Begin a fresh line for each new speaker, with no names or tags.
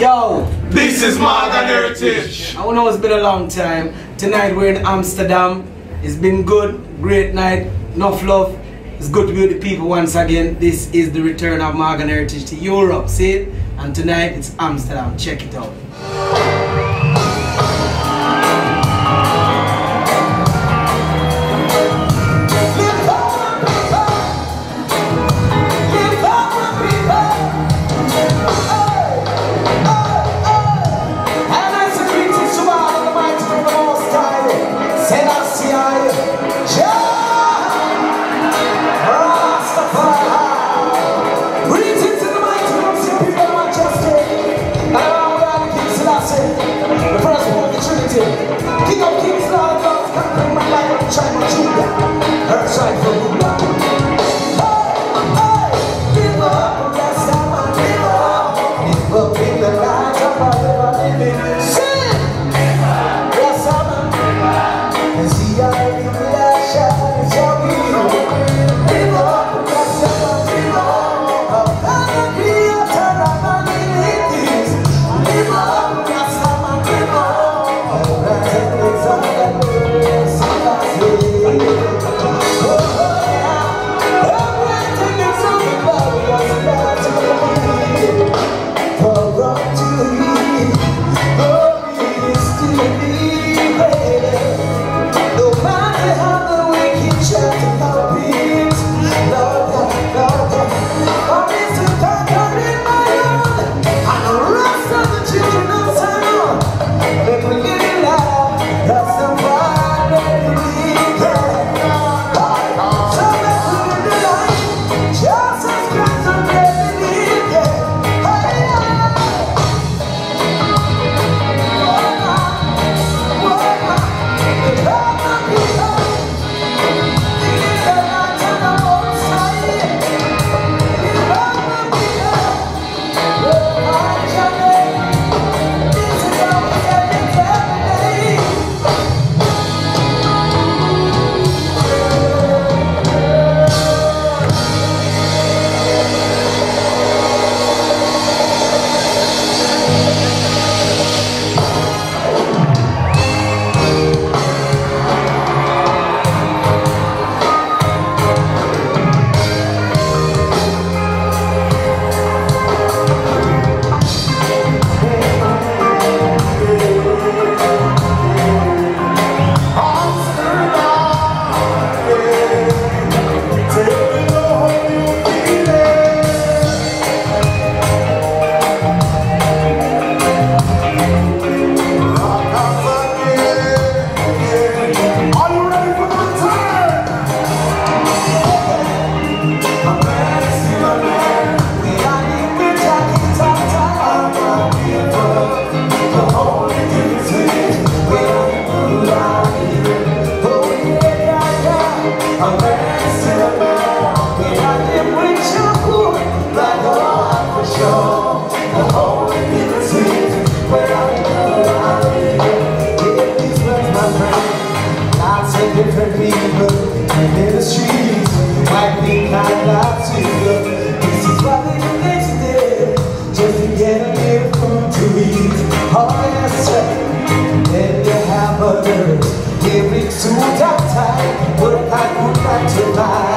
Yo,
This is Morgan Heritage.
I know it's been a long time. Tonight we're in Amsterdam. It's been good, great night, enough love. It's good to be with the people once again. This is the return of Morgan Heritage to Europe, see it? And tonight it's Amsterdam. Check it out.
highest you have a nerve, give me two that time. But I would like to lie.